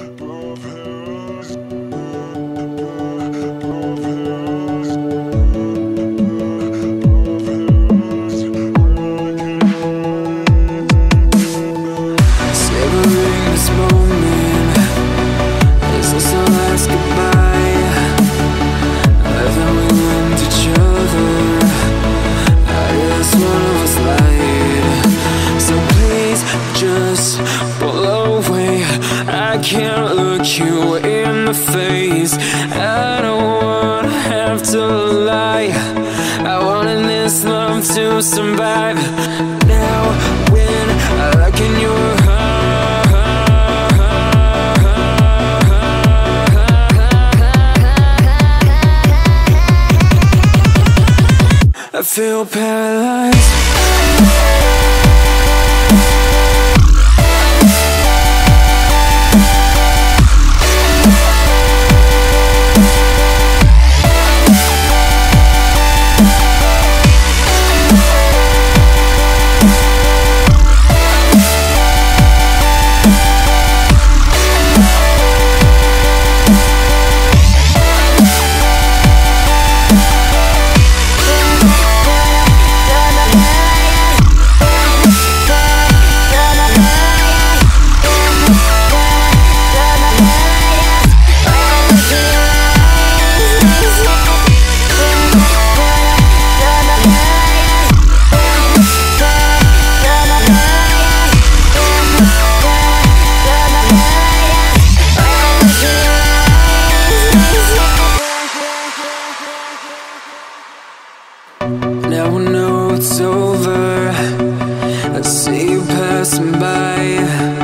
the face. I don't wanna have to lie. I wanted this love to survive. Now, when I look in your heart, I feel paralyzed. Now we know it's over. I see you passing by.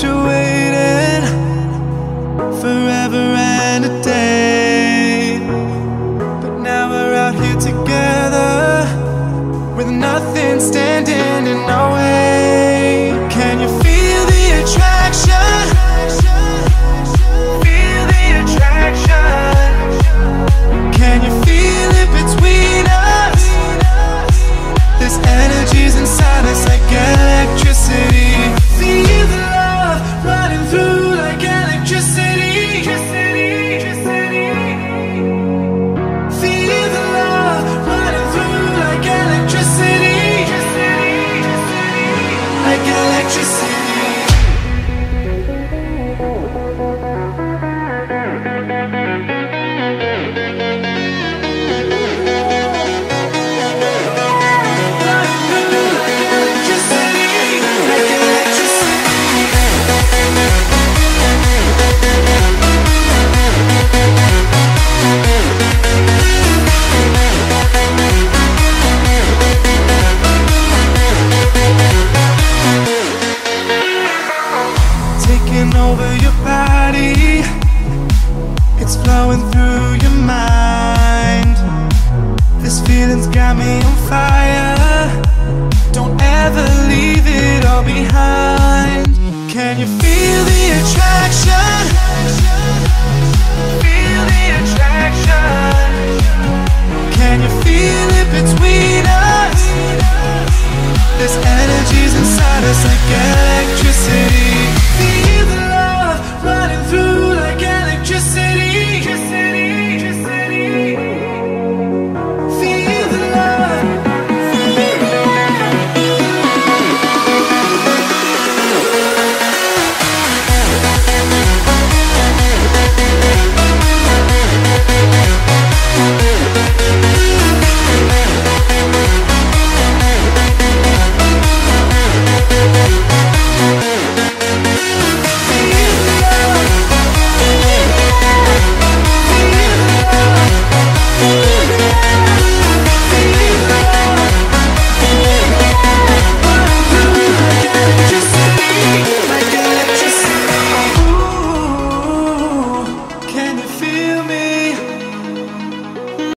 situation Feeling's got me on fire. Don't ever leave it all behind. Can you feel the attraction?